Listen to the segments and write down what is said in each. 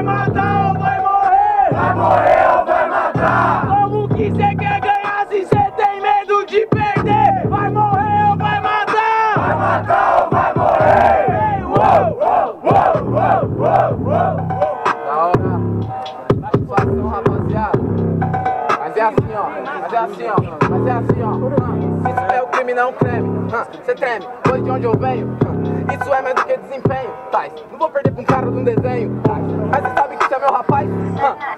Vai matar ou vai morrer? Vai morrer ou vai matar? Como que cê quer ganhar se cê tem medo de perder? Vai morrer ou vai matar? Vai matar ou vai morrer? Ei, uou, Uou, uou, uou, uou, uou. Da hora. Satisfação, rapaziada. Mas é assim, ó. Mas é assim, ó. Mas é assim, ó. Se isso é o crime, não é um creme. Você treme, pois de onde eu venho. Isso é mais do que desempenho. Tais, não vou perder pra um cara de um desenho. Tais, mas você sabe que você é meu rapaz?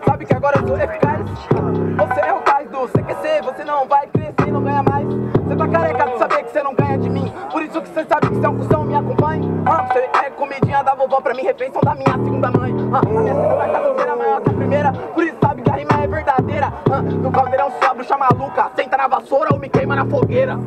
Sabe que agora eu sou eficaz? Você é o cais do CQC, você não vai crescer não ganha mais. Você tá careca de saber que você não ganha de mim. Por isso que você sabe que você é um cuzão, me acompanhe. Você é comidinha da vovó pra mim, refeição da minha segunda mãe. A minha segunda cabeça maior que a primeira. Por isso sabe que a rima é verdadeira. No caldeirão sua bruxa maluca. Senta na vassoura ou me queima na fogueira.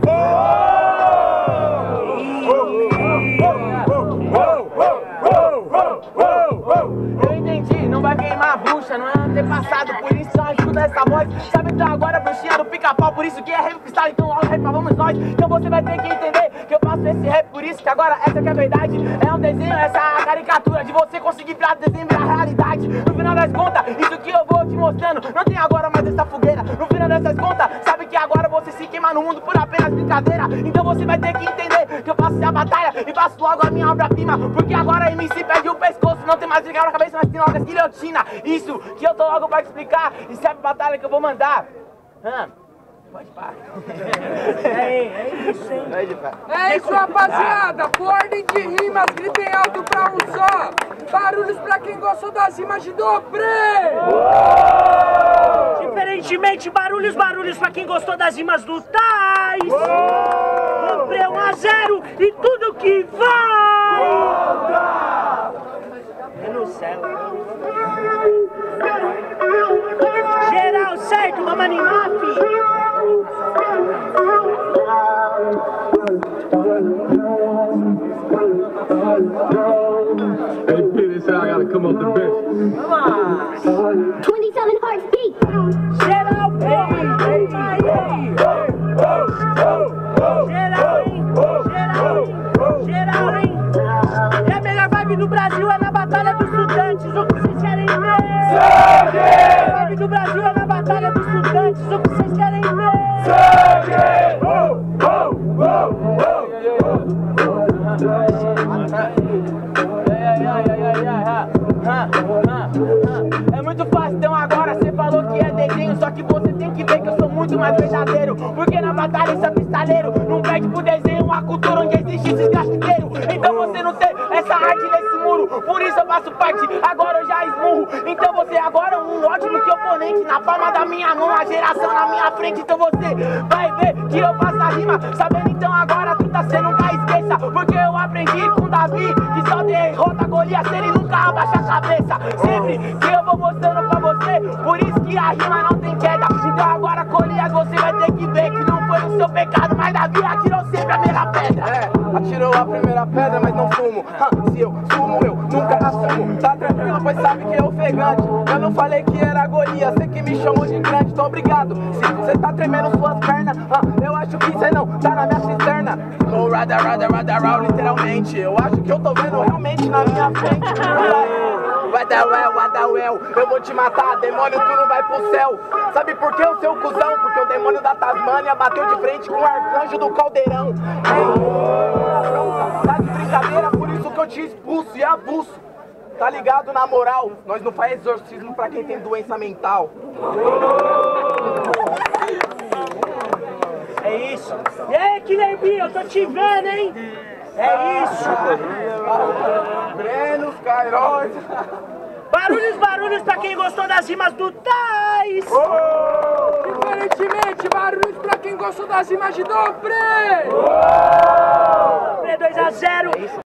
Eu entendi, não vai queimar a bruxa, não é antepassado, por isso só ajuda essa voz. Sabe então agora a bruxinha do pica-pau, por isso que é rap freestyle, então logo rap vamos nós. Então você vai ter que entender que eu faço esse rap, por isso que agora essa que é a verdade. É um desenho, essa é a caricatura de você conseguir virar desenho virar realidade. No final das contas, isso que eu vou te mostrando, não tem agora mais essa fogueira. No final dessas contas, sabe você se queima no mundo por apenas brincadeira. Então você vai ter que entender que eu faço a batalha e faço logo a minha obra-prima. Porque agora MC perde o pescoço, não tem mais ligar na cabeça, mas tem logo a guilhotina. Isso que eu tô logo pra te explicar. E sabe a batalha que eu vou mandar? Hã? Pode parar. É, é isso, hein? É isso, rapaziada. Por ordem de rimas, gritem alto pra um só. Barulhos pra quem gostou das rimas de dobre. Diferentemente, barulhos, barulhos pra quem gostou das rimas do Tais. Comprei 1 a 0 e tudo que vai. É no céu. Hey, Peter said I gotta come up the bench. 27 hearts beat. Geral, hein? E a melhor vibe do Brasil é na Batalha dos Estudantes. O que vocês querem ver? A vibe do Brasil é na muito mais verdadeiro. Porque na batalha esse é pistaleiro, não pede pro desenho uma cultura onde existe esses grafiteiros. Então você não tem essa arte nesse muro, por isso eu faço parte, agora eu já esmurro. Então você agora é um ótimo que oponente, na palma da minha mão, a geração na minha frente. Então você vai ver que eu faço a rima, sabendo então agora truta cê nunca esqueça. Porque eu aprendi com Davi que só derrota Golias ele nunca abaixa a cabeça. Sempre que eu vou mostrando pra você, por isso que a rima não tem queda. Então agora Golias você vai ter que ver que não foi o seu pecado, mas Davi atirou sempre a primeira pedra. É, atirou a primeira pedra, mas não fumo. Hã, se eu fumo, eu nunca assumo. Tá tranquilo, pois sabe que é ofegante. Eu não falei que era Golias, você que me chamou de grande, então obrigado. Se você tá tremendo suas pernas, hã, eu acho que você não tá na minha cisterna. Rada, rada, rada, rada, literalmente. Eu acho que eu tô vendo realmente na minha frente. Vai well, eu vou te matar, demônio, tu não vai pro céu. Sabe por que o seu cuzão? Porque o demônio da Tasmânia bateu de frente com o arcanjo do caldeirão. Ei, tá de brincadeira, por isso que eu te expulso e avulso. Tá ligado na moral? Nós não faz exorcismo pra quem tem doença mental. É isso. E aí, Guilherme, eu tô te vendo, hein? É isso. Brenos, Cairós. Barulhos, barulhos pra quem gostou das rimas do Tais. Diferentemente, barulhos pra quem gostou das rimas de dobre. 2 a 0